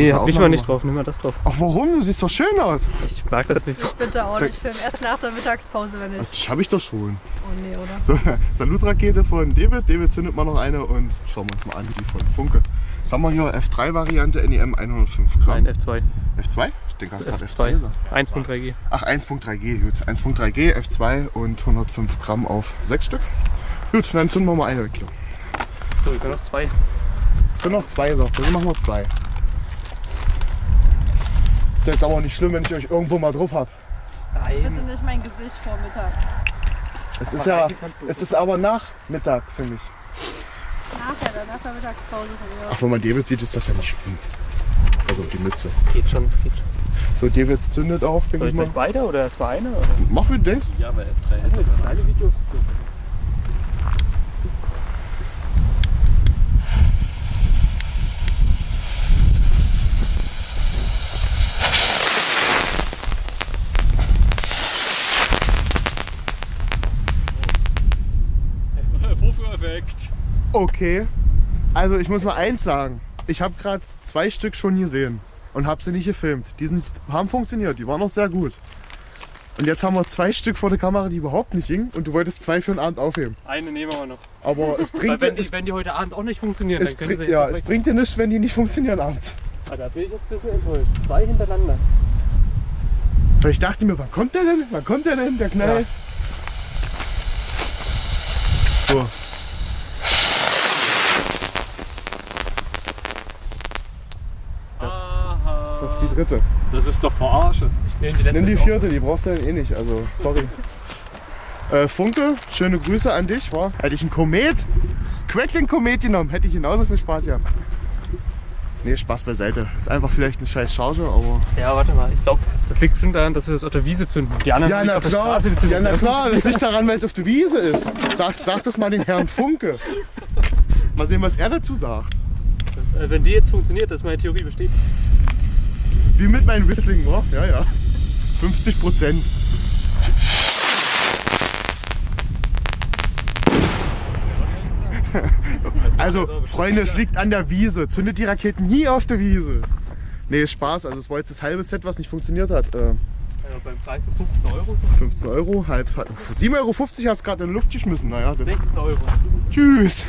Nee, hab mich mal nicht drauf, nimm mal das drauf. Ach warum? Du siehst doch schön aus. Ich mag das nicht so. Bitte auch nicht filmen. Erst nach der Mittagspause, wenn ich. Das habe ich doch schon. Oh nee, oder? So, Salutrakete von David. David zündet mal noch eine und schauen wir uns mal an, die von Funke. Was haben wir hier? F3-Variante, NEM 105 Gramm. Nein, F2. F2? Ich denke, hast gerade F2. F3 gesagt. 1.3G. Ach, 1.3G, gut. 1.3G, F2 und 105 Gramm auf 6 Stück. Gut, dann zünden wir mal eine weg hier. So, ich kann noch zwei. Ich bin noch zwei, sagt er. Dann machen wir zwei. Ist jetzt aber nicht schlimm, wenn ich euch irgendwo mal drauf habe. Bitte nicht mein Gesicht vor Mittag. Es ist ja, es ist aber nach Mittag, finde ich. Nachher, dann nach der Mittagspause von mir. Ach, wenn man David sieht, ist das ja nicht schlimm. Also die Mütze. Geht schon, geht schon. So, David zündet auch, denke Soll ich ich mal. gleich beide oder erst mal eine? Oder? Mach wie du denkst. Ja, weil F3 hätte Das kleine Video. Vorführeffekt. Okay. Also ich muss mal eins sagen. Ich habe gerade zwei Stück schon gesehen und habe sie nicht gefilmt. Die sind, haben funktioniert, die waren auch sehr gut. Und jetzt haben wir zwei Stück vor der Kamera, die überhaupt nicht gingen und du wolltest zwei für den Abend aufheben. Eine nehmen wir noch. Aber es bringt, wenn dir, die, wenn die heute Abend auch nicht funktionieren, es, dann können bringt, sie jetzt ja, es bringt dir nichts, wenn die nicht funktionieren abends. Ah, da bin ich jetzt ein bisschen enttäuscht. Zwei hintereinander. Weil ich dachte mir, wann kommt der denn? Wann kommt der denn, der Knall? Ja. So. Das ist die dritte. Das ist doch Verarsche. Ich nehme die letzte Nimm die vierte, die brauchst du dann eh nicht. Also, sorry. Äh, Funke, schöne Grüße an dich. War. Hätte ich einen Komet, Quackling Komet genommen, hätte ich genauso viel Spaß gehabt. Nee, Spaß beiseite. Ist einfach vielleicht eine scheiß Charge, aber. Ja, warte mal. Ich glaube, das liegt bestimmt daran, dass wir das auf der Wiese zünden. Die anderen Ja, na auf der klar. Straße gezündet. Ja, na klar. Das ist nicht daran, weil es auf der Wiese ist. Sag, sag das mal den Herrn Funke. Mal sehen, was er dazu sagt. Äh, Wenn die jetzt funktioniert, ist meine Theorie bestätigt. Wie mit meinem Whistling, wa? Ja, ja. 50 Prozent. Also, Freunde, es liegt an der Wiese. Zündet die Raketen nie auf der Wiese. Nee, Spaß. Also, es war jetzt das halbe Set, was nicht funktioniert hat. Äh, Ja, beim Preis von 15 Euro. so 15 Euro, halt. 7,50 Euro hast du gerade in die Luft geschmissen. Naja, das, 16 Euro. tschüss.